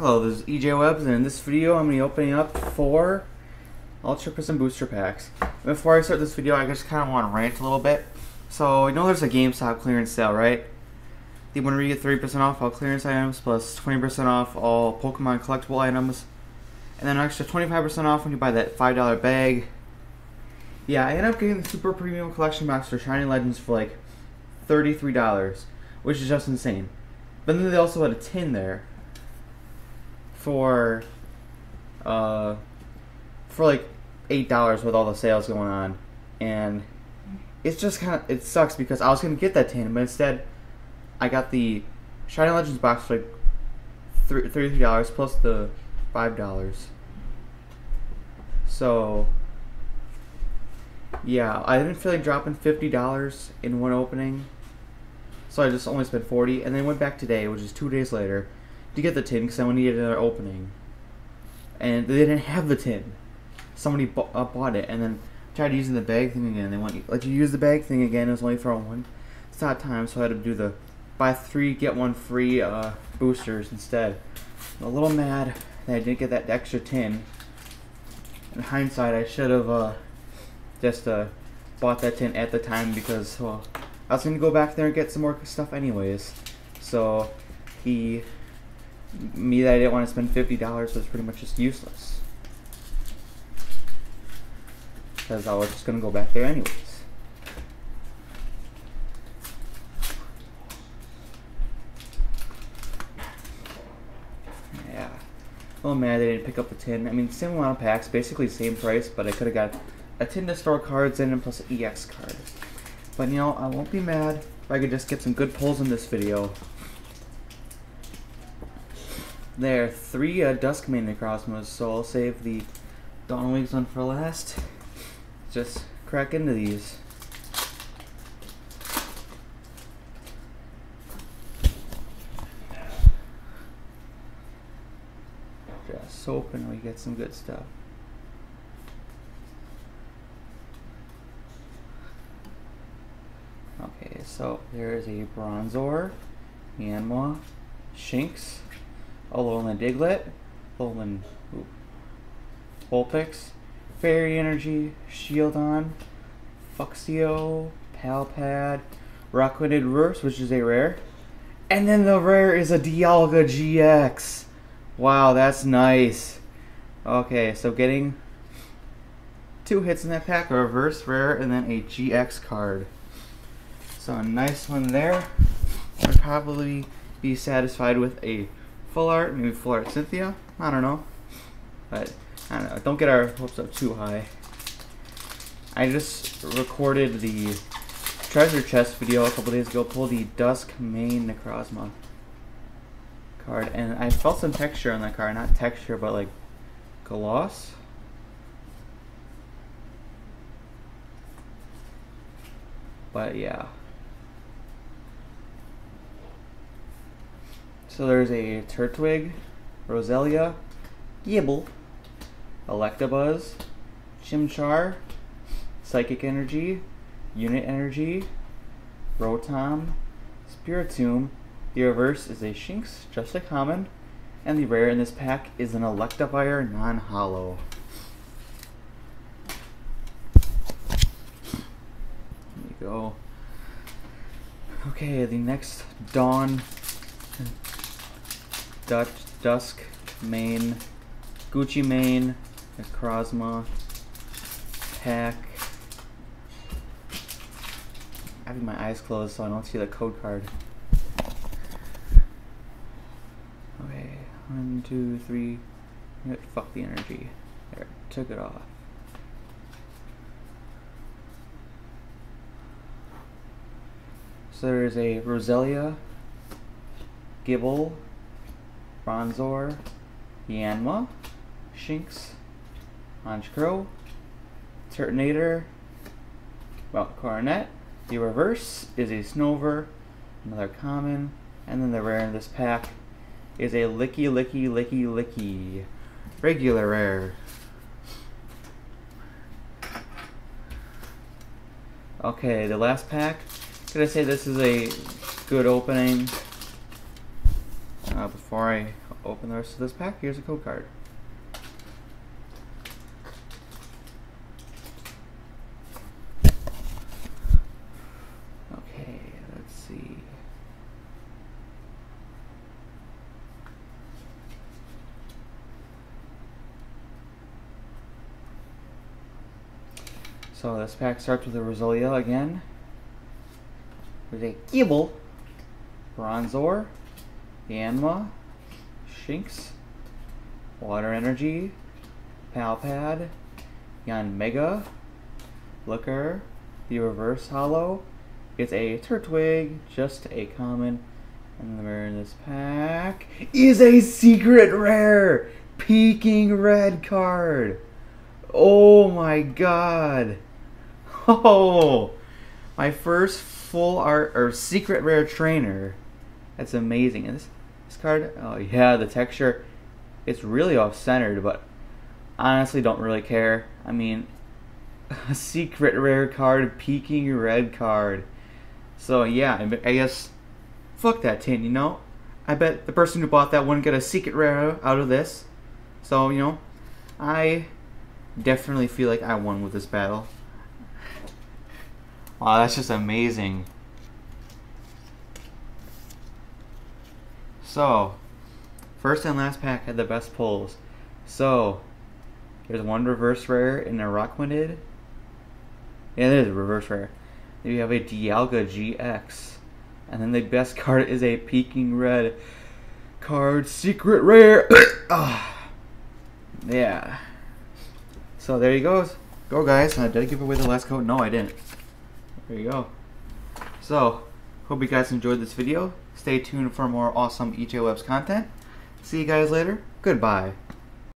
Hello, this is EJ Webs, and in this video I'm going to be opening up four Ultra Prism Booster Packs. Before I start this video, I just kind of want to rant a little bit. So, you know there's a GameStop clearance sale, right? The winner you get 30% off all clearance items, plus 20% off all Pokemon collectible items, and then an extra 25% off when you buy that $5 bag. Yeah, I ended up getting the Super Premium Collection Box for Shiny Legends for like $33, which is just insane. But then they also had a tin there for uh for like eight dollars with all the sales going on, and it's just kind of it sucks because I was gonna get that tin, but instead I got the Shiny Legends box for like thirty-three dollars plus the five dollars. So yeah, I didn't feel like dropping fifty dollars in one opening, so I just only spent forty, and then went back today, which is two days later to get the tin because I needed another opening. And they didn't have the tin. Somebody bu- uh, bought it and then tried using the bag thing again. They want like you use the bag thing again. It was only for one stop time, so I had to do the buy three get one free uh, boosters instead. I'm a little mad that I didn't get that extra tin. In hindsight, I should have uh, just uh, bought that tin at the time because well, I was gonna go back there and get some more stuff anyways. So he me that I didn't want to spend fifty dollars was pretty much just useless because I was just gonna go back there anyways. Yeah, oh little mad they didn't pick up the tin. I mean, same amount of packs, basically same price, but I could have got a tin to store cards in and plus an EX card. But you know, I won't be mad if I could just get some good pulls in this video. There are three uh, Dusk Mane Necrozmas, so I'll save the Dawn Wings one for last. Just crack into these. Just open, we get some good stuff. Okay, so there is a Bronzor, Yanma, Shinx, Oh, Alolan Diglett, Alolan Vulpix, Fairy Energy, Shieldon, Fuxio, Pal Pad, Rockwooded Reverse, which is a rare. And then the rare is a Dialga GX. Wow, that's nice. Okay, so getting two hits in that pack, a reverse rare, and then a GX card. So a nice one there. I'd probably be satisfied with a full art, maybe full art Cynthia. I don't know. But I don't know. Don't get our hopes up too high. I just recorded the treasure chest video a couple days ago. Pulled the Dusk Mane Necrozma card, and I felt some texture on that card. Not texture, but like gloss. But yeah. So there's a Turtwig, Roselia, Gible, Electabuzz, Chimchar, Psychic Energy, Unit Energy, Rotom, Spiritomb. The reverse is a Shinx, just a common, and the rare in this pack is an Electivire non-holo. There you go. Okay, the next Dawn Dutch Dusk Mane Gucci Mane Krasma, pack. Having my eyes closed so I don't see the code card. Okay, one, two, three. Fuck the energy. There, took it off. So there's a Roselia, Gible, Bronzor, Yanma, Shinx, Honchkrow, Turtonator, well, Coronet. The reverse is a Snover, another common, and then the rare in this pack is a Lickilicky Licky Licky. Regular rare. Okay, the last pack. I say this is a good opening? Before I open the rest of this pack, here's a code card. Okay, let's see. So this pack starts with a Roselia again. With a Gible, Bronzor, Yanma, Shinx, Water Energy, Pal Pad, Yanmega, Looker, the Reverse Holo. It's a Turtwig, just a common. And the rare in this pack is a secret rare! Peeking red card! Oh my god! Oh! My first full art or secret rare trainer. That's amazing. And this this card, oh yeah, the texture, it's really off centered, but honestly don't really care. I mean, a secret rare card, peeking red card. So yeah, I guess fuck that tin, you know. I bet the person who bought that wouldn't get a secret rare out of this. So you know, I definitely feel like I won with this battle. Wow, that's just amazing. So, first and last pack had the best pulls. So, there's one reverse rare in a Rockwooded. Yeah, there's a reverse rare. Then you have a Dialga GX. And then the best card is a Peeking Red card, secret rare. oh. Yeah. So there you go. Go guys. Uh, did I give away the last code? No, I didn't. There you go. So, hope you guys enjoyed this video. Stay tuned for more awesome EJ Webs content. See you guys later. Goodbye.